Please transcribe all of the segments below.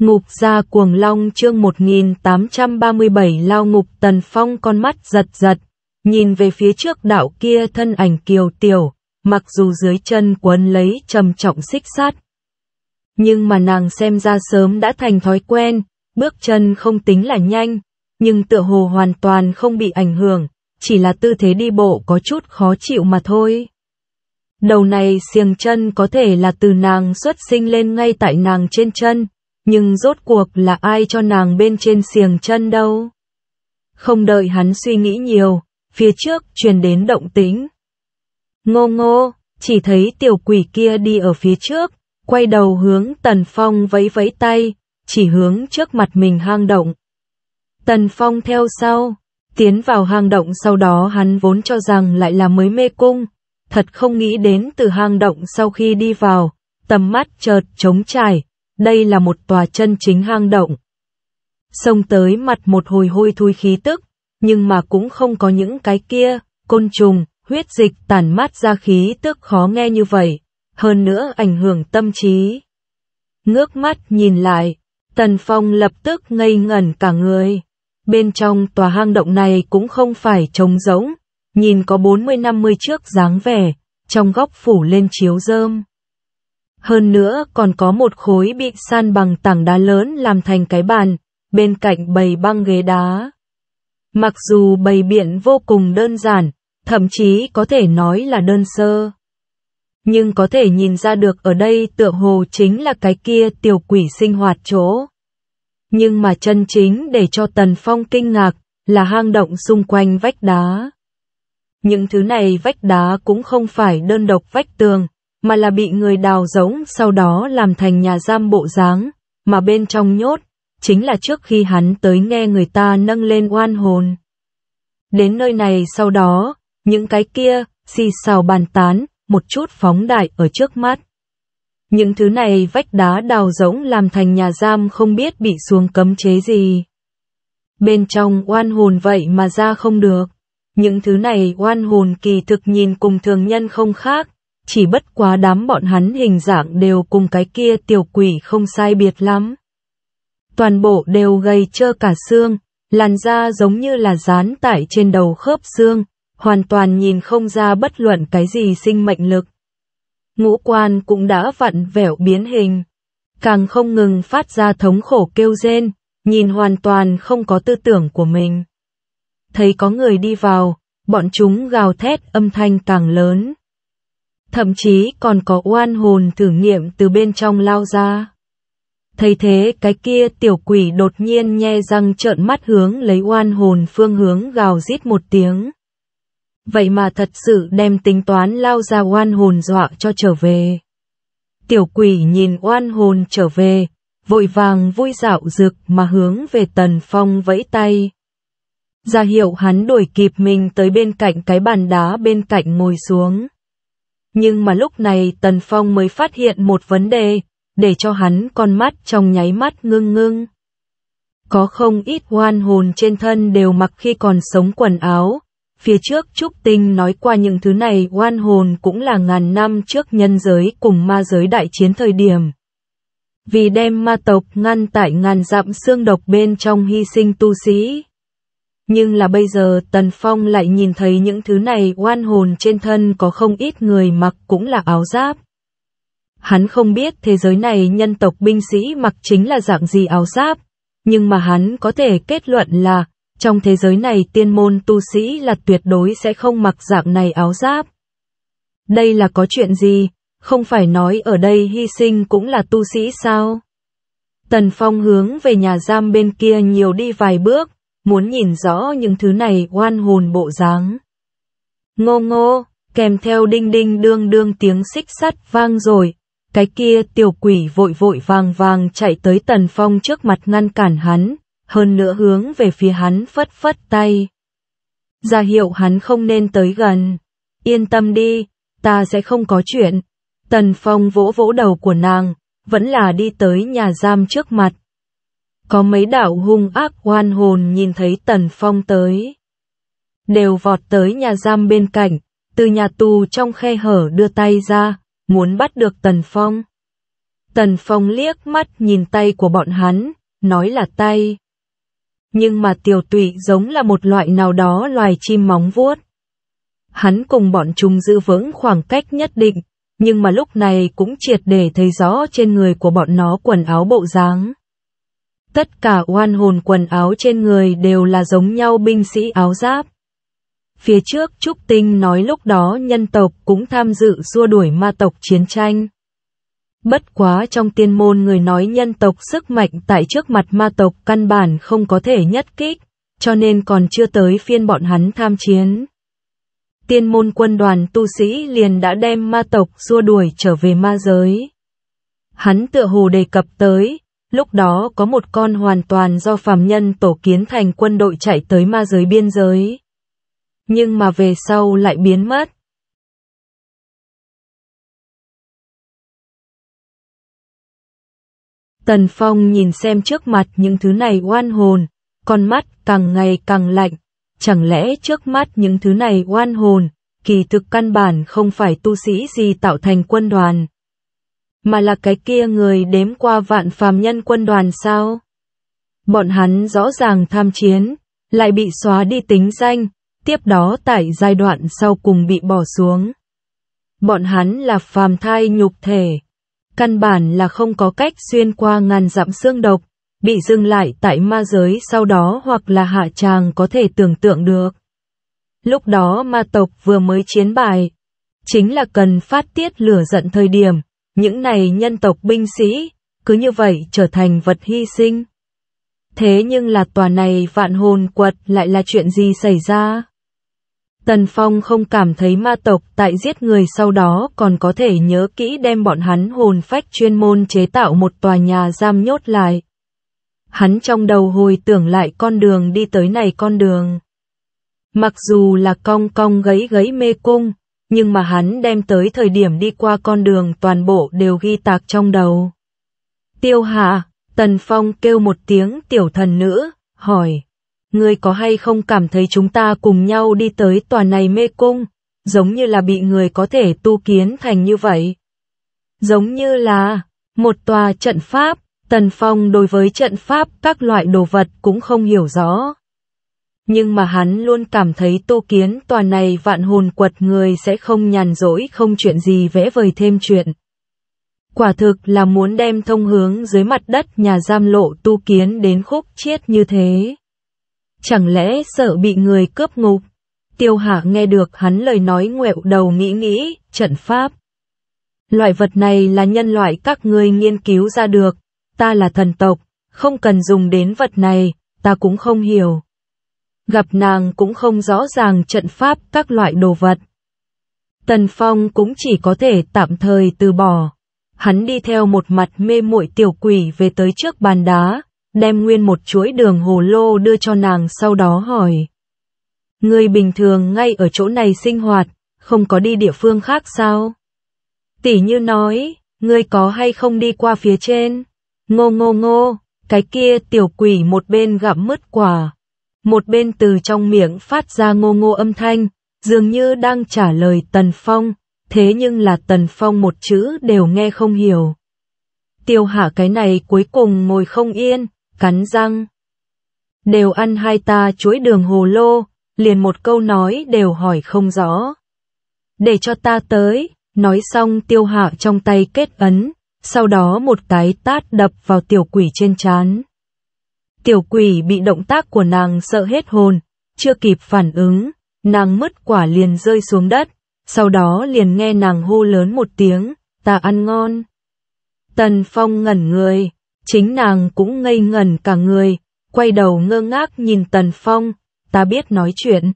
Ngục gia cuồng long chương 1837 lao ngục tần phong con mắt giật giật, nhìn về phía trước đạo kia thân ảnh kiều tiểu, mặc dù dưới chân quấn lấy trầm trọng xích sát Nhưng mà nàng xem ra sớm đã thành thói quen, bước chân không tính là nhanh, nhưng tựa hồ hoàn toàn không bị ảnh hưởng, chỉ là tư thế đi bộ có chút khó chịu mà thôi. Đầu này xiềng chân có thể là từ nàng xuất sinh lên ngay tại nàng trên chân, nhưng rốt cuộc là ai cho nàng bên trên xiềng chân đâu. Không đợi hắn suy nghĩ nhiều, phía trước truyền đến động tính. Ngô ngô, chỉ thấy tiểu quỷ kia đi ở phía trước, quay đầu hướng Tần Phong vẫy vẫy tay, chỉ hướng trước mặt mình hang động. Tần Phong theo sau, tiến vào hang động sau đó hắn vốn cho rằng lại là mới mê cung, thật không nghĩ đến từ hang động sau khi đi vào, tầm mắt chợt trống trải, đây là một tòa chân chính hang động. Xông tới mặt một hồi hôi thui khí tức, nhưng mà cũng không có những cái kia, côn trùng, huyết dịch tản mát ra khí tức khó nghe như vậy, hơn nữa ảnh hưởng tâm trí. Ngước mắt nhìn lại, Tần Phong lập tức ngây ngẩn cả người. Bên trong tòa hang động này cũng không phải trống rỗng, nhìn có 40-50 trước dáng vẻ, trong góc phủ lên chiếu rơm. Hơn nữa còn có một khối bị san bằng tảng đá lớn làm thành cái bàn, bên cạnh bầy băng ghế đá. Mặc dù bầy biện vô cùng đơn giản, thậm chí có thể nói là đơn sơ. Nhưng có thể nhìn ra được ở đây tựa hồ chính là cái kia tiểu quỷ sinh hoạt chỗ. Nhưng mà chân chính để cho Tần Phong kinh ngạc là hang động xung quanh vách đá. Những thứ này vách đá cũng không phải đơn độc vách tường, mà là bị người đào giống sau đó làm thành nhà giam bộ dáng, mà bên trong nhốt, chính là trước khi hắn tới nghe người ta nâng lên oan hồn. Đến nơi này sau đó, những cái kia, xì xào bàn tán, một chút phóng đại ở trước mắt. Những thứ này vách đá đào giống làm thành nhà giam không biết bị xuống cấm chế gì. Bên trong oan hồn vậy mà ra không được. Những thứ này oan hồn kỳ thực nhìn cùng thường nhân không khác, chỉ bất quá đám bọn hắn hình dạng đều cùng cái kia tiểu quỷ không sai biệt lắm. Toàn bộ đều gầy trơ cả xương, làn da giống như là dán tải trên đầu khớp xương, hoàn toàn nhìn không ra bất luận cái gì sinh mệnh lực. Ngũ quan cũng đã vặn vẹo biến hình, càng không ngừng phát ra thống khổ kêu rên, nhìn hoàn toàn không có tư tưởng của mình. Thấy có người đi vào, bọn chúng gào thét âm thanh càng lớn thậm chí còn có oan hồn thử nghiệm từ bên trong lao ra. Thấy thế cái kia tiểu quỷ đột nhiên nhe răng trợn mắt hướng lấy oan hồn phương hướng gào rít một tiếng. Vậy mà thật sự đem tính toán lao ra oan hồn dọa cho trở về. Tiểu quỷ nhìn oan hồn trở về, vội vàng vui dạo rực mà hướng về tần phong vẫy tay. Ra hiệu hắn đuổi kịp mình tới bên cạnh cái bàn đá bên cạnh ngồi xuống. Nhưng mà lúc này Tần Phong mới phát hiện một vấn đề, để cho hắn con mắt trong nháy mắt ngưng ngưng. Có không ít oan hồn trên thân đều mặc khi còn sống quần áo, phía trước Trúc Tinh nói qua những thứ này oan hồn cũng là ngàn năm trước nhân giới cùng ma giới đại chiến thời điểm. Vì đem ma tộc ngăn tại ngàn dặm xương độc bên trong hy sinh tu sĩ. Nhưng là bây giờ Tần Phong lại nhìn thấy những thứ này oan hồn trên thân có không ít người mặc cũng là áo giáp. Hắn không biết thế giới này nhân tộc binh sĩ mặc chính là dạng gì áo giáp, nhưng mà hắn có thể kết luận là, trong thế giới này tiên môn tu sĩ là tuyệt đối sẽ không mặc dạng này áo giáp. Đây là có chuyện gì, không phải nói ở đây hy sinh cũng là tu sĩ sao? Tần Phong hướng về nhà giam bên kia nhiều đi vài bước, muốn nhìn rõ những thứ này oan hồn bộ dáng. Ngô ngô, kèm theo đinh đinh đương đương tiếng xích sắt vang rồi, cái kia tiểu quỷ vội vội vàng vàng chạy tới tần phong trước mặt ngăn cản hắn, hơn nữa hướng về phía hắn phất phất tay. Ra hiệu hắn không nên tới gần. Yên tâm đi, ta sẽ không có chuyện. Tần phong vỗ vỗ đầu của nàng, vẫn là đi tới nhà giam trước mặt. Có mấy đạo hung ác oan hồn nhìn thấy Tần Phong tới. Đều vọt tới nhà giam bên cạnh, từ nhà tù trong khe hở đưa tay ra, muốn bắt được Tần Phong. Tần Phong liếc mắt nhìn tay của bọn hắn, nói là tay. Nhưng mà tiểu tụy giống là một loại nào đó loài chim móng vuốt. Hắn cùng bọn chúng giữ vững khoảng cách nhất định, nhưng mà lúc này cũng triệt để thấy rõ trên người của bọn nó quần áo bộ dáng. Tất cả oan hồn quần áo trên người đều là giống nhau binh sĩ áo giáp. Phía trước Trúc Tinh nói lúc đó nhân tộc cũng tham dự xua đuổi ma tộc chiến tranh. Bất quá trong tiên môn người nói nhân tộc sức mạnh tại trước mặt ma tộc căn bản không có thể nhất kích, cho nên còn chưa tới phiên bọn hắn tham chiến. Tiên môn quân đoàn tu sĩ liền đã đem ma tộc xua đuổi trở về ma giới. Hắn tựa hồ đề cập tới, lúc đó có một con hoàn toàn do phàm nhân tổ kiến thành quân đội chạy tới ma giới biên giới. Nhưng mà về sau lại biến mất. Tần Phong nhìn xem trước mặt những thứ này oan hồn, con mắt càng ngày càng lạnh, chẳng lẽ trước mắt những thứ này oan hồn, kỳ thực căn bản không phải tu sĩ gì tạo thành quân đoàn, mà là cái kia người đếm qua vạn phàm nhân quân đoàn sao? Bọn hắn rõ ràng tham chiến, lại bị xóa đi tính danh, tiếp đó tại giai đoạn sau cùng bị bỏ xuống. Bọn hắn là phàm thai nhục thể, căn bản là không có cách xuyên qua ngàn dặm xương độc, bị dừng lại tại ma giới sau đó hoặc là hạ tràng có thể tưởng tượng được. Lúc đó ma tộc vừa mới chiến bài, chính là cần phát tiết lửa giận thời điểm, những này nhân tộc binh sĩ, cứ như vậy trở thành vật hy sinh. Thế nhưng là tòa này vạn hồn quật lại là chuyện gì xảy ra? Tần Phong không cảm thấy ma tộc tại giết người sau đó còn có thể nhớ kỹ đem bọn hắn hồn phách chuyên môn chế tạo một tòa nhà giam nhốt lại. Hắn trong đầu hồi tưởng lại con đường đi tới này con đường. Mặc dù là cong cong gấy gấy mê cung, nhưng mà hắn đem tới thời điểm đi qua con đường toàn bộ đều ghi tạc trong đầu. Tiêu hạ, Tần Phong kêu một tiếng tiểu thần nữ, hỏi, ngươi có hay không cảm thấy chúng ta cùng nhau đi tới tòa này mê cung, giống như là bị người có thể tu kiến thành như vậy? Giống như là, một tòa trận pháp, Tần Phong đối với trận pháp các loại đồ vật cũng không hiểu rõ nhưng mà hắn luôn cảm thấy tô kiến tòa này vạn hồn quật người sẽ không nhàn rỗi không chuyện gì vẽ vời thêm chuyện. Quả thực là muốn đem thông hướng dưới mặt đất nhà giam lộ tu kiến đến khúc chiết như thế. Chẳng lẽ sợ bị người cướp ngục? Tiêu hạ nghe được hắn lời nói nguẹo đầu nghĩ nghĩ, trận pháp. Loại vật này là nhân loại các ngươi nghiên cứu ra được, ta là thần tộc, không cần dùng đến vật này, ta cũng không hiểu gặp nàng cũng không rõ ràng trận pháp các loại đồ vật. Tần Phong cũng chỉ có thể tạm thời từ bỏ. Hắn đi theo một mặt mê muội tiểu quỷ về tới trước bàn đá, đem nguyên một chuỗi đường hồ lô đưa cho nàng sau đó hỏi. Người bình thường ngay ở chỗ này sinh hoạt, không có đi địa phương khác sao? Tỷ như nói, ngươi có hay không đi qua phía trên? Ngô ngô ngô, cái kia tiểu quỷ một bên gặm mứt quả, một bên từ trong miệng phát ra ngô ngô âm thanh, dường như đang trả lời Tần Phong, thế nhưng là Tần Phong một chữ đều nghe không hiểu. Tiêu hạ cái này cuối cùng ngồi không yên, cắn răng. Đều ăn hai ta chuối đường hồ lô, liền một câu nói đều hỏi không rõ. Để cho ta tới, nói xong tiêu hạ trong tay kết ấn, sau đó một cái tát đập vào tiểu quỷ trên chán. Tiểu quỷ bị động tác của nàng sợ hết hồn, chưa kịp phản ứng, nàng mất quả liền rơi xuống đất, sau đó liền nghe nàng hô lớn một tiếng, ta ăn ngon. Tần Phong ngẩn người, chính nàng cũng ngây ngẩn cả người, quay đầu ngơ ngác nhìn Tần Phong, ta biết nói chuyện.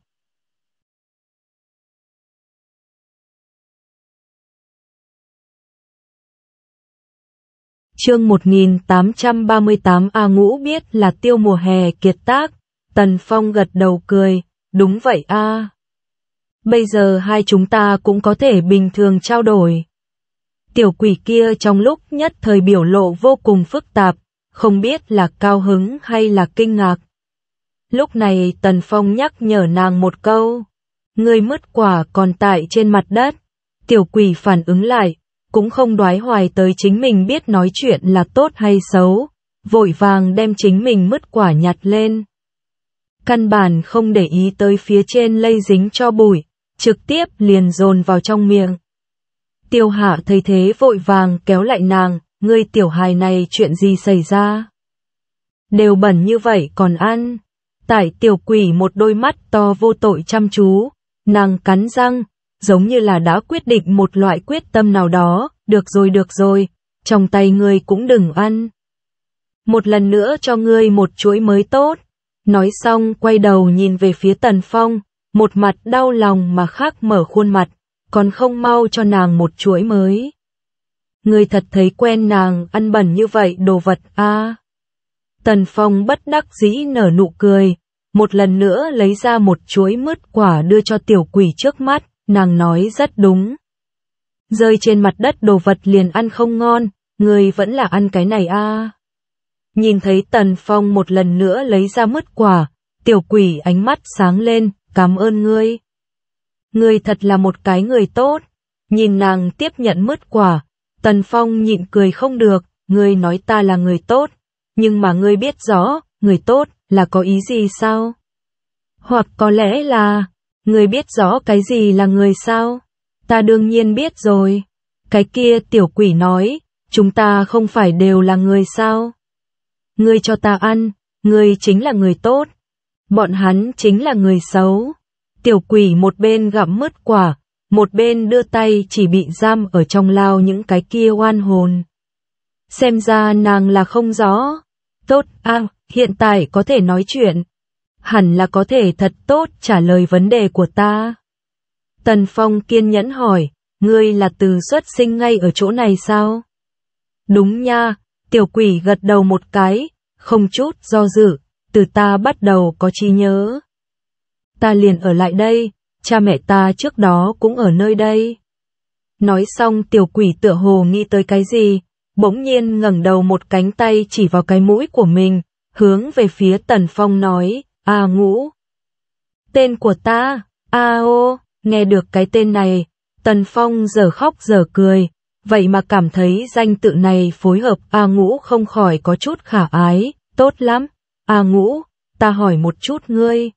Chương 1838 A Ngũ biết là tiêu mùa hè kiệt tác, Tần Phong gật đầu cười, đúng vậy a. Bây giờ hai chúng ta cũng có thể bình thường trao đổi. Tiểu quỷ kia trong lúc nhất thời biểu lộ vô cùng phức tạp, không biết là cao hứng hay là kinh ngạc. Lúc này Tần Phong nhắc nhở nàng một câu, người mất quả còn tại trên mặt đất, tiểu quỷ phản ứng lại, cũng không đoái hoài tới chính mình biết nói chuyện là tốt hay xấu, vội vàng đem chính mình mứt quả nhặt lên. Căn bản không để ý tới phía trên lây dính cho bụi, trực tiếp liền dồn vào trong miệng. Tiêu hạ thấy thế vội vàng kéo lại nàng, ngươi tiểu hài này chuyện gì xảy ra? Đều bẩn như vậy còn ăn. Tại tiểu quỷ một đôi mắt to vô tội chăm chú, nàng cắn răng, giống như là đã quyết định một loại quyết tâm nào đó, được rồi được rồi, trong tay ngươi cũng đừng ăn. Một lần nữa cho ngươi một chuỗi mới tốt. Nói xong quay đầu nhìn về phía Tần Phong, một mặt đau lòng mà khác mở khuôn mặt, còn không mau cho nàng một chuỗi mới. Ngươi thật thấy quen nàng ăn bẩn như vậy đồ vật a. Tần Phong bất đắc dĩ nở nụ cười, một lần nữa lấy ra một chuỗi mứt quả đưa cho tiểu quỷ trước mắt, nàng nói rất đúng. Rơi trên mặt đất đồ vật liền ăn không ngon, người vẫn là ăn cái này a. Nhìn thấy Tần Phong một lần nữa lấy ra mứt quả, tiểu quỷ ánh mắt sáng lên, cảm ơn ngươi. Ngươi thật là một cái người tốt. Nhìn nàng tiếp nhận mứt quả, Tần Phong nhịn cười không được, ngươi nói ta là người tốt, nhưng mà ngươi biết rõ, người tốt là có ý gì sao? Hoặc có lẽ là, người biết rõ cái gì là người sao? Ta đương nhiên biết rồi. Cái kia tiểu quỷ nói, chúng ta không phải đều là người sao? Ngươi cho ta ăn, ngươi chính là người tốt. Bọn hắn chính là người xấu. Tiểu quỷ một bên gặm mứt quả, một bên đưa tay chỉ bị giam ở trong lao những cái kia oan hồn. Xem ra nàng là không rõ. Tốt, à, hiện tại có thể nói chuyện. Hẳn là có thể thật tốt trả lời vấn đề của ta. Tần Phong kiên nhẫn hỏi, ngươi là từ xuất sinh ngay ở chỗ này sao? Đúng nha, tiểu quỷ gật đầu một cái, không chút do dự, từ ta bắt đầu có chi nhớ. Ta liền ở lại đây, cha mẹ ta trước đó cũng ở nơi đây. Nói xong tiểu quỷ tựa hồ nghĩ tới cái gì, bỗng nhiên ngẩng đầu một cánh tay chỉ vào cái mũi của mình, hướng về phía Tần Phong nói, A ngũ. Tên của ta, A ô, nghe được cái tên này, Tần Phong giờ khóc giờ cười, vậy mà cảm thấy danh tự này phối hợp A ngũ không khỏi có chút khả ái, tốt lắm, A ngũ, ta hỏi một chút ngươi.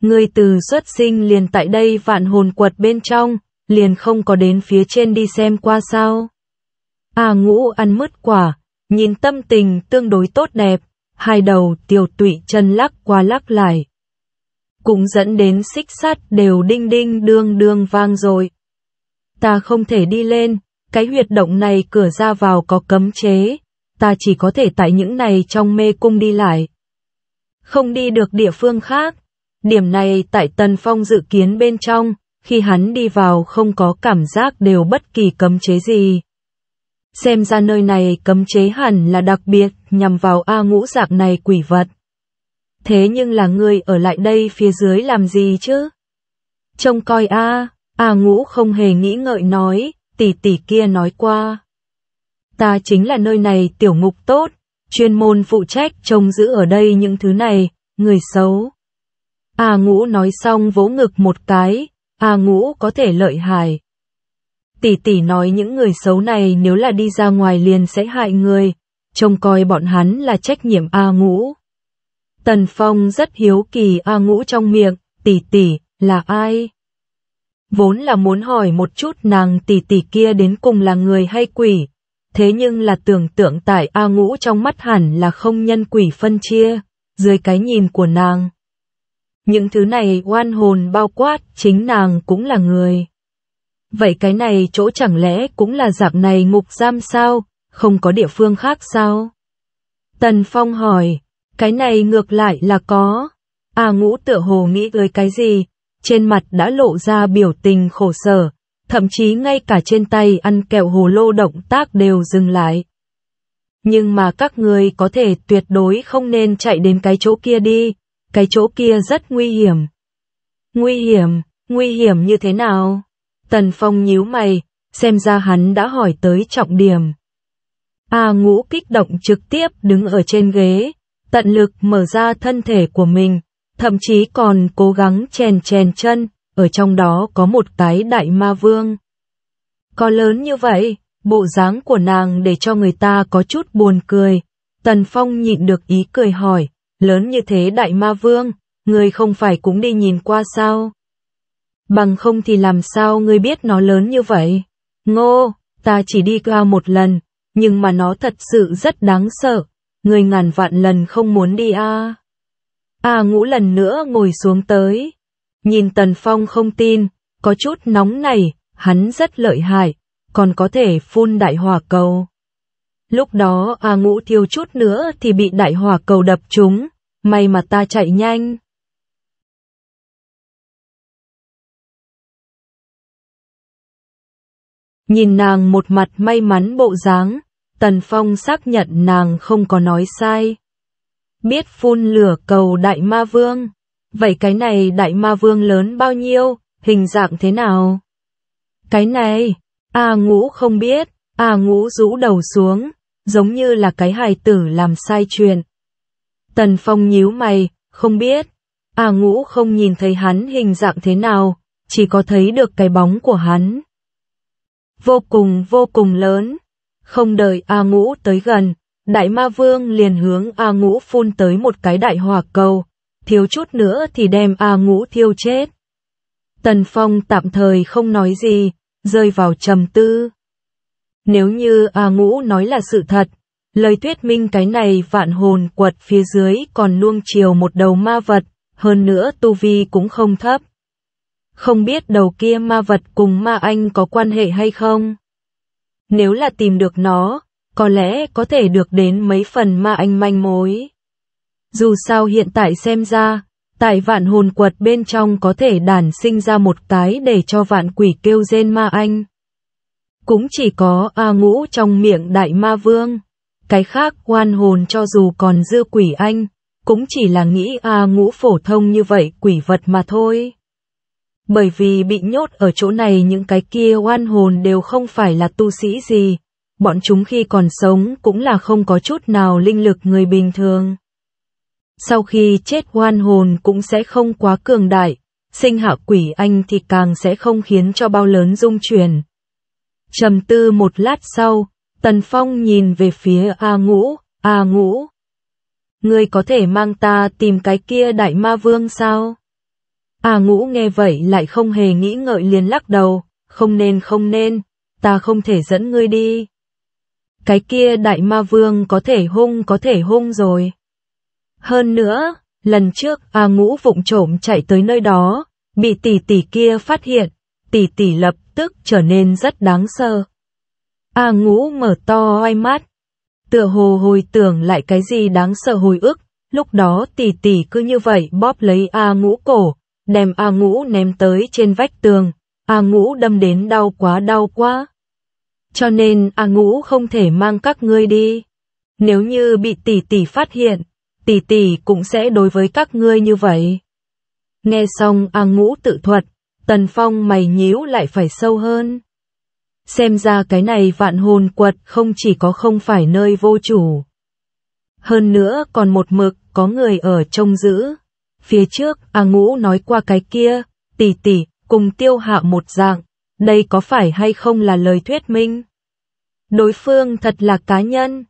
Ngươi từ xuất sinh liền tại đây vạn hồn quật bên trong, liền không có đến phía trên đi xem qua sao. A ngũ ăn mứt quả, nhìn tâm tình tương đối tốt đẹp, hai đầu tiểu tụy chân lắc qua lắc lại. Cũng dẫn đến xích sắt đều đinh đinh đương đương vang rồi. Ta không thể đi lên, cái huyệt động này cửa ra vào có cấm chế, ta chỉ có thể tại những này trong mê cung đi lại. Không đi được địa phương khác. Điểm này tại Tần Phong dự kiến bên trong, khi hắn đi vào không có cảm giác đều bất kỳ cấm chế gì. Xem ra nơi này cấm chế hẳn là đặc biệt nhằm vào A ngũ dạng này quỷ vật. Thế nhưng là ngươi ở lại đây phía dưới làm gì chứ? Trông coi A, A ngũ không hề nghĩ ngợi nói, tỷ tỷ kia nói qua. Ta chính là nơi này tiểu ngục tốt, chuyên môn phụ trách trông giữ ở đây những thứ này, người xấu. A ngũ nói xong vỗ ngực một cái, A ngũ có thể lợi hại. Tỷ tỷ nói những người xấu này nếu là đi ra ngoài liền sẽ hại người, trông coi bọn hắn là trách nhiệm A ngũ. Tần Phong rất hiếu kỳ A ngũ trong miệng, tỷ tỷ, là ai? Vốn là muốn hỏi một chút nàng tỷ tỷ kia đến cùng là người hay quỷ, thế nhưng là tưởng tượng tại A ngũ trong mắt hẳn là không nhân quỷ phân chia, dưới cái nhìn của nàng. Những thứ này oan hồn bao quát, chính nàng cũng là người. Vậy cái này chỗ chẳng lẽ cũng là dạng này ngục giam sao, không có địa phương khác sao? Tần Phong hỏi, cái này ngược lại là có. A ngũ tựa hồ nghĩ tới cái gì, trên mặt đã lộ ra biểu tình khổ sở, thậm chí ngay cả trên tay ăn kẹo hồ lô động tác đều dừng lại. Nhưng mà các người có thể tuyệt đối không nên chạy đến cái chỗ kia đi, cái chỗ kia rất nguy hiểm. Nguy hiểm, nguy hiểm như thế nào? Tần Phong nhíu mày, xem ra hắn đã hỏi tới trọng điểm. A ngũ kích động trực tiếp đứng ở trên ghế, tận lực mở ra thân thể của mình, thậm chí còn cố gắng chèn chèn chân, ở trong đó có một cái đại ma vương. Có lớn như vậy, bộ dáng của nàng để cho người ta có chút buồn cười. Tần Phong nhịn được ý cười hỏi, lớn như thế đại ma vương, người không phải cũng đi nhìn qua sao? Bằng không thì làm sao ngươi biết nó lớn như vậy? Ngô, ta chỉ đi qua một lần, nhưng mà nó thật sự rất đáng sợ, Ngươi ngàn vạn lần không muốn đi a. À. A ngũ lần nữa ngồi xuống tới. Nhìn Tần Phong không tin, có chút nóng này, hắn rất lợi hại, còn có thể phun đại hỏa cầu. Lúc đó A ngũ thiêu chút nữa thì bị đại hỏa cầu đập trúng, may mà ta chạy nhanh. Nhìn nàng một mặt may mắn bộ dáng, Tần Phong xác nhận nàng không có nói sai. Biết phun lửa cầu đại ma vương. Vậy cái này đại ma vương lớn bao nhiêu, hình dạng thế nào? Cái này, A ngũ không biết, A ngũ rũ đầu xuống, giống như là cái hài tử làm sai chuyện. Tần Phong nhíu mày, không biết. A ngũ không nhìn thấy hắn hình dạng thế nào, chỉ có thấy được cái bóng của hắn. Vô cùng vô cùng lớn. Không đợi A ngũ tới gần, đại ma vương liền hướng A ngũ phun tới một cái đại hỏa cầu, thiếu chút nữa thì đem A ngũ thiêu chết. Tần Phong tạm thời không nói gì, rơi vào trầm tư. Nếu như A ngũ nói là sự thật, lời thuyết minh cái này vạn hồn quật phía dưới còn nuông chiều một đầu ma vật, hơn nữa tu vi cũng không thấp. Không biết đầu kia ma vật cùng ma anh có quan hệ hay không? Nếu là tìm được nó, có lẽ có thể được đến mấy phần ma anh manh mối. Dù sao hiện tại xem ra, tại vạn hồn quật bên trong có thể đản sinh ra một cái để cho vạn quỷ kêu rên ma anh. Cũng chỉ có A ngũ trong miệng đại ma vương. Cái khác quan hồn cho dù còn dư quỷ anh, cũng chỉ là nghĩ A ngũ phổ thông như vậy quỷ vật mà thôi. Bởi vì bị nhốt ở chỗ này những cái kia oan hồn đều không phải là tu sĩ gì, bọn chúng khi còn sống cũng là không có chút nào linh lực người bình thường. Sau khi chết oan hồn cũng sẽ không quá cường đại, sinh hạ quỷ anh thì càng sẽ không khiến cho bao lớn dung chuyển. trầm tư một lát sau, Tần Phong nhìn về phía A Ngũ, A Ngũ. Ngươi có thể mang ta tìm cái kia đại ma vương sao? A Ngũ nghe vậy lại không hề nghĩ ngợi liền lắc đầu, không nên không nên, ta không thể dẫn ngươi đi. Cái kia đại ma vương có thể hung có thể hung rồi. Hơn nữa, lần trước A Ngũ vụng trộm chạy tới nơi đó, bị tỷ tỷ kia phát hiện, tỷ tỷ lập tức trở nên rất đáng sợ. A Ngũ mở to oai mắt, tựa hồ hồi tưởng lại cái gì đáng sợ hồi ức, lúc đó tỷ tỷ cứ như vậy bóp lấy A Ngũ cổ, đem A Ngũ ném tới trên vách tường, A Ngũ đâm đến đau quá đau quá. Cho nên A Ngũ không thể mang các ngươi đi. Nếu như bị tỷ tỷ phát hiện, tỷ tỷ cũng sẽ đối với các ngươi như vậy. Nghe xong A Ngũ tự thuật, Tần Phong mày nhíu lại phải sâu hơn. Xem ra cái này vạn hồn quật không chỉ có không phải nơi vô chủ. Hơn nữa còn một mực có người ở trông giữ. Phía trước, A Ngũ nói qua cái kia, tỷ tỷ, cùng tiêu hạ một dạng, đây có phải hay không là lời thuyết minh? Đối phương thật là cá nhân.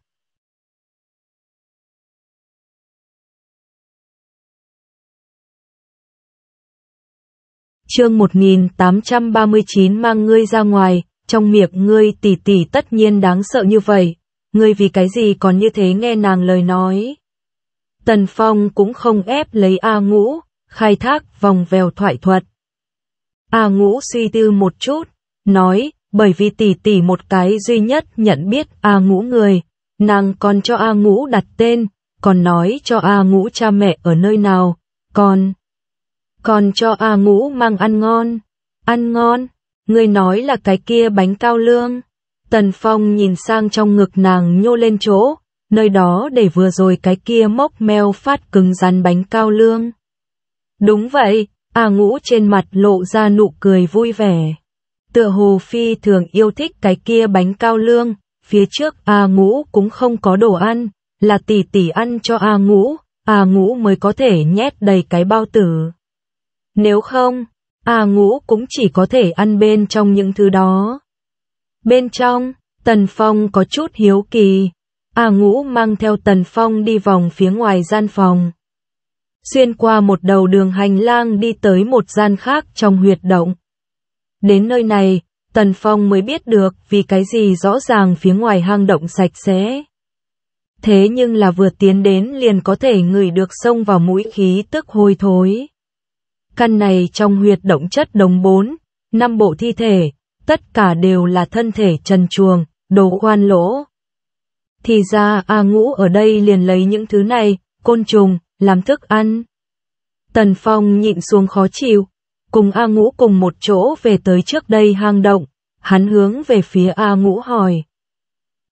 chương 1839 mang ngươi ra ngoài, trong miệng ngươi tỷ tỷ tất nhiên đáng sợ như vậy, ngươi vì cái gì còn như thế nghe nàng lời nói. Tần Phong cũng không ép lấy A Ngũ, khai thác vòng vèo thoại thuật. A Ngũ suy tư một chút, nói, bởi vì tỷ tỷ một cái duy nhất nhận biết A Ngũ người, nàng còn cho A Ngũ đặt tên, còn nói cho A Ngũ cha mẹ ở nơi nào, còn còn cho A Ngũ mang ăn ngon. Ăn ngon, người nói là cái kia bánh cao lương. Tần Phong nhìn sang trong ngực nàng nhô lên chỗ, nơi đó để vừa rồi cái kia mốc meo phát cứng rắn bánh cao lương. Đúng vậy, A Ngũ trên mặt lộ ra nụ cười vui vẻ. Tựa hồ phi thường yêu thích cái kia bánh cao lương, phía trước A Ngũ cũng không có đồ ăn, là tỷ tỷ ăn cho A Ngũ, A Ngũ mới có thể nhét đầy cái bao tử. Nếu không, A Ngũ cũng chỉ có thể ăn bên trong những thứ đó. Bên trong, Tần Phong có chút hiếu kỳ. A Ngũ mang theo Tần Phong đi vòng phía ngoài gian phòng. Xuyên qua một đầu đường hành lang đi tới một gian khác trong huyệt động. Đến nơi này, Tần Phong mới biết được vì cái gì rõ ràng phía ngoài hang động sạch sẽ. Thế nhưng là vừa tiến đến liền có thể ngửi được sông vào mũi khí tức hôi thối. Căn này trong huyệt động chất đồng bốn, năm bộ thi thể, tất cả đều là thân thể trần chuồng, đồ khoan lỗ. Thì ra A ngũ ở đây liền lấy những thứ này, côn trùng, làm thức ăn. Tần Phong nhịn xuống khó chịu, cùng A ngũ cùng một chỗ về tới trước đây hang động, hắn hướng về phía A ngũ hỏi.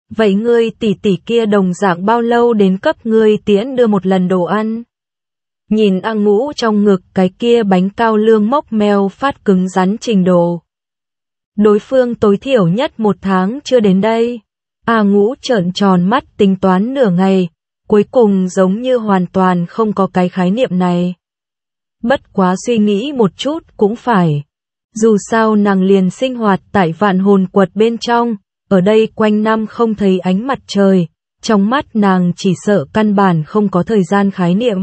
Vậy ngươi tỷ tỷ kia đồng dạng bao lâu đến cấp ngươi tiễn đưa một lần đồ ăn? Nhìn A ngũ trong ngực cái kia bánh cao lương mốc mèo phát cứng rắn trình độ. Đối phương tối thiểu nhất một tháng chưa đến đây. A ngũ trợn tròn mắt tính toán nửa ngày, cuối cùng giống như hoàn toàn không có cái khái niệm này. Bất quá suy nghĩ một chút cũng phải. Dù sao nàng liền sinh hoạt tại vạn hồn quật bên trong, ở đây quanh năm không thấy ánh mặt trời, trong mắt nàng chỉ sợ căn bản không có thời gian khái niệm.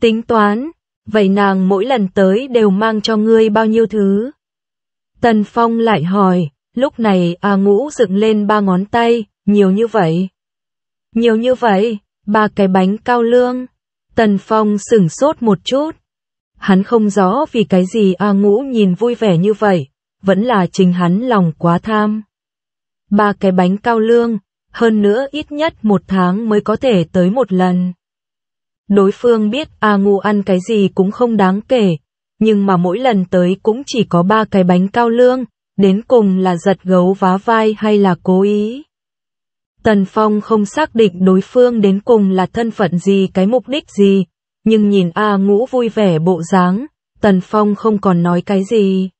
Tính toán, vậy nàng mỗi lần tới đều mang cho ngươi bao nhiêu thứ? Tần Phong lại hỏi, lúc này A Ngũ dựng lên ba ngón tay, nhiều như vậy. Nhiều như vậy, ba cái bánh cao lương. Tần Phong sửng sốt một chút. Hắn không rõ vì cái gì A Ngũ nhìn vui vẻ như vậy, vẫn là chính hắn lòng quá tham. Ba cái bánh cao lương, hơn nữa ít nhất một tháng mới có thể tới một lần. Đối phương biết A Ngũ ăn cái gì cũng không đáng kể, nhưng mà mỗi lần tới cũng chỉ có ba cái bánh cao lương, đến cùng là giật gấu vá vai hay là cố ý. Tần Phong không xác định đối phương đến cùng là thân phận gì cái mục đích gì, nhưng nhìn A ngũ vui vẻ bộ dáng, Tần Phong không còn nói cái gì.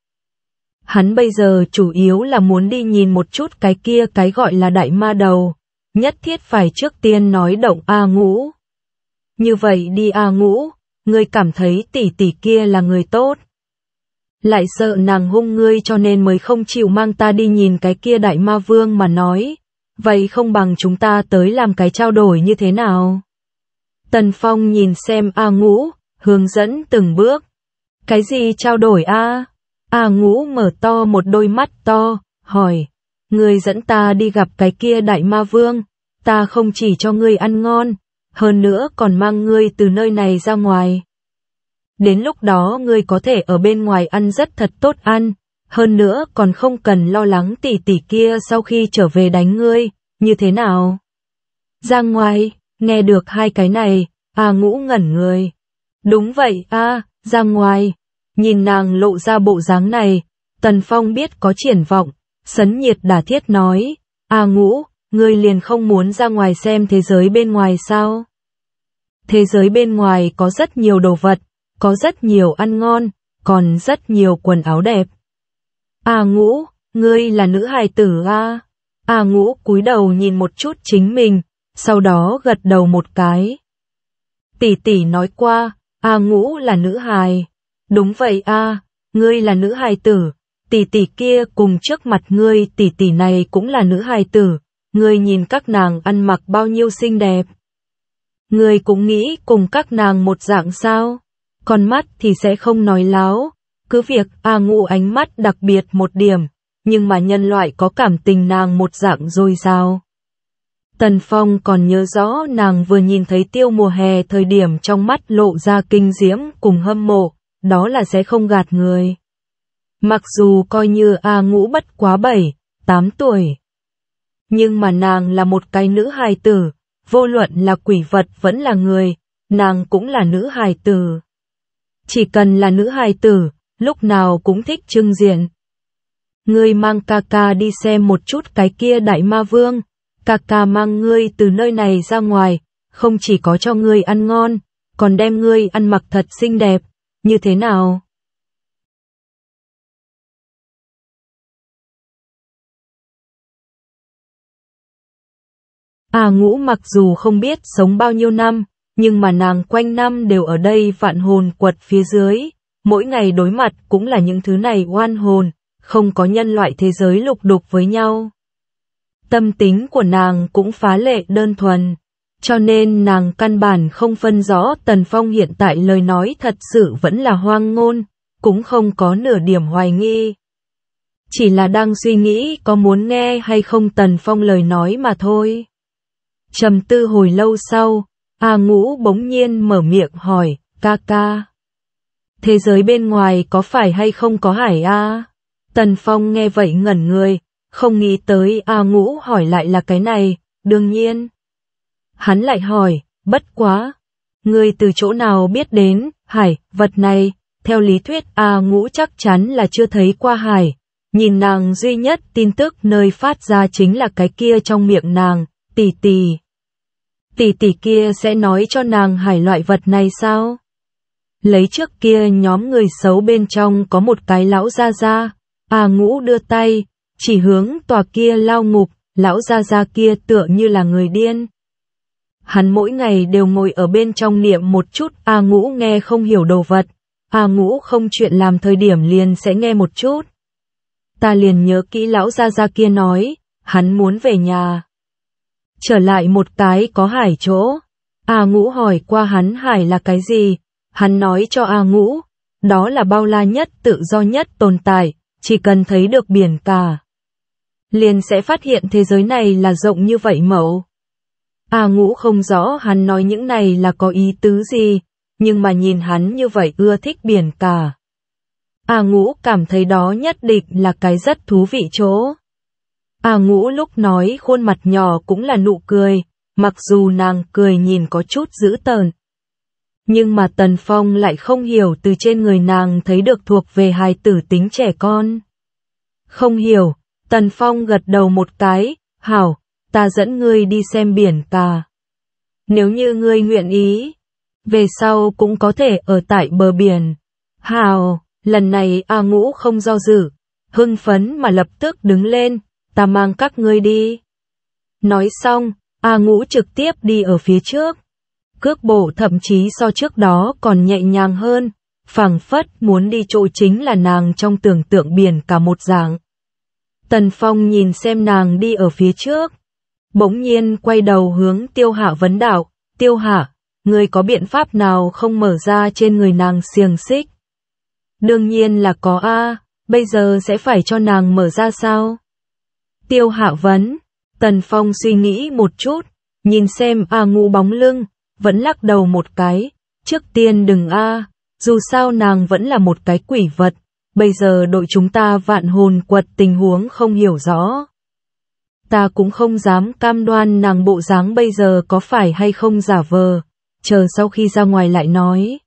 Hắn bây giờ chủ yếu là muốn đi nhìn một chút cái kia cái gọi là đại ma đầu, nhất thiết phải trước tiên nói động A ngũ. Như vậy đi A ngũ, ngươi cảm thấy tỷ tỷ kia là người tốt. Lại sợ nàng hung ngươi cho nên mới không chịu mang ta đi nhìn cái kia đại ma vương mà nói, vậy không bằng chúng ta tới làm cái trao đổi như thế nào? Tần Phong nhìn xem A Ngũ, hướng dẫn từng bước. Cái gì trao đổi A? A Ngũ mở to một đôi mắt to, hỏi, người dẫn ta đi gặp cái kia đại ma vương, ta không chỉ cho ngươi ăn ngon, hơn nữa còn mang ngươi từ nơi này ra ngoài. Đến lúc đó ngươi có thể ở bên ngoài ăn rất thật tốt ăn, hơn nữa còn không cần lo lắng tỷ tỷ kia sau khi trở về đánh ngươi, như thế nào? Ra ngoài, nghe được hai cái này, A ngũ ngẩn người. Đúng vậy a, ra ngoài. Nhìn nàng lộ ra bộ dáng này, Tần Phong biết có triển vọng, sấn nhiệt đả thiết nói, A ngũ, ngươi liền không muốn ra ngoài xem thế giới bên ngoài sao? Thế giới bên ngoài có rất nhiều đồ vật, có rất nhiều ăn ngon, còn rất nhiều quần áo đẹp. A ngũ, ngươi là nữ hài tử a. A ngũ cúi đầu nhìn một chút chính mình, sau đó gật đầu một cái. Tỷ tỷ nói qua, A ngũ là nữ hài. Đúng vậy a, ngươi là nữ hài tử, tỷ tỷ kia cùng trước mặt ngươi tỷ tỷ này cũng là nữ hài tử, ngươi nhìn các nàng ăn mặc bao nhiêu xinh đẹp. Ngươi cũng nghĩ cùng các nàng một dạng sao? Con mắt thì sẽ không nói láo, cứ việc A ngũ ánh mắt đặc biệt một điểm, nhưng mà nhân loại có cảm tình nàng một dạng rồi sao? Tần Phong còn nhớ rõ nàng vừa nhìn thấy tiêu mùa hè thời điểm trong mắt lộ ra kinh diễm cùng hâm mộ, đó là sẽ không gạt người. Mặc dù coi như A ngũ bất quá 7, 8 tuổi. Nhưng mà nàng là một cái nữ hài tử, vô luận là quỷ vật vẫn là người, nàng cũng là nữ hài tử. Chỉ cần là nữ hài tử, lúc nào cũng thích trưng diện. Ngươi mang ca ca đi xem một chút cái kia đại ma vương, ca ca mang ngươi từ nơi này ra ngoài, không chỉ có cho ngươi ăn ngon, còn đem ngươi ăn mặc thật xinh đẹp, như thế nào? À ngũ mặc dù không biết sống bao nhiêu năm, nhưng mà nàng quanh năm đều ở đây vạn hồn quật phía dưới, mỗi ngày đối mặt cũng là những thứ này oan hồn, không có nhân loại thế giới lục đục với nhau. Tâm tính của nàng cũng phá lệ đơn thuần, cho nên nàng căn bản không phân rõ Tần Phong hiện tại lời nói thật sự vẫn là hoang ngôn, cũng không có nửa điểm hoài nghi. Chỉ là đang suy nghĩ có muốn nghe hay không Tần Phong lời nói mà thôi. Trầm tư hồi lâu sau, A Ngũ bỗng nhiên mở miệng hỏi, ca ca. Thế giới bên ngoài có phải hay không có hải A? Tần Phong nghe vậy ngẩn người, không nghĩ tới A Ngũ hỏi lại là cái này, đương nhiên. Hắn lại hỏi, bất quá. Người từ chỗ nào biết đến, hải, vật này, theo lý thuyết A Ngũ chắc chắn là chưa thấy qua hải. Nhìn nàng duy nhất tin tức nơi phát ra chính là cái kia trong miệng nàng, tỷ tỷ. Tỷ tỷ kia sẽ nói cho nàng hải loại vật này sao? Lấy trước kia nhóm người xấu bên trong có một cái lão gia gia, A Ngũ đưa tay, chỉ hướng tòa kia lao ngục, lão gia gia kia tựa như là người điên. Hắn mỗi ngày đều ngồi ở bên trong niệm một chút, A Ngũ nghe không hiểu đồ vật, A Ngũ không chuyện làm thời điểm liền sẽ nghe một chút. Ta liền nhớ kỹ lão gia gia kia nói, hắn muốn về nhà. Trở lại một cái có hải chỗ. A Ngũ hỏi qua hắn hải là cái gì, hắn nói cho A Ngũ, đó là bao la nhất tự do nhất tồn tại, chỉ cần thấy được biển cả liền sẽ phát hiện thế giới này là rộng như vậy mẫu. A ngũ không rõ hắn nói những này là có ý tứ gì, nhưng mà nhìn hắn như vậy ưa thích biển cả. A ngũ cảm thấy đó nhất định là cái rất thú vị chỗ. A ngũ lúc nói khuôn mặt nhỏ cũng là nụ cười, mặc dù nàng cười nhìn có chút dữ tợn. Nhưng mà Tần Phong lại không hiểu từ trên người nàng thấy được thuộc về hài tử tính trẻ con. Không hiểu, Tần Phong gật đầu một cái, hảo, ta dẫn ngươi đi xem biển cả. Nếu như ngươi nguyện ý, về sau cũng có thể ở tại bờ biển. Hảo, lần này A Ngũ không do dự, hưng phấn mà lập tức đứng lên, ta mang các ngươi đi. Nói xong, A Ngũ trực tiếp đi ở phía trước. Cước bộ thậm chí so trước đó còn nhẹ nhàng hơn, phẳng phất muốn đi chỗ chính là nàng trong tưởng tượng biển cả một dạng. Tần Phong nhìn xem nàng đi ở phía trước. Bỗng nhiên quay đầu hướng tiêu hạ vấn đạo, tiêu hạ, người có biện pháp nào không mở ra trên người nàng xiềng xích? Đương nhiên là có A, bây giờ sẽ phải cho nàng mở ra sao? Tiêu hạ vấn, Tần Phong suy nghĩ một chút, nhìn xem A Ngũ bóng lưng, vẫn lắc đầu một cái, trước tiên đừng A, dù sao nàng vẫn là một cái quỷ vật, bây giờ đội chúng ta vạn hồn quật tình huống không hiểu rõ. Ta cũng không dám cam đoan nàng bộ dáng bây giờ có phải hay không giả vờ, chờ sau khi ra ngoài lại nói.